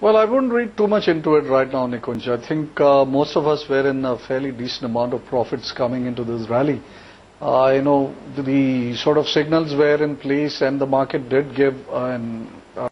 Well, I wouldn't read too much into it right now, Nikunj. I think uh, most of us were in a fairly decent amount of profits coming into this rally. Uh, you know, the sort of signals were in place and the market did give an uh,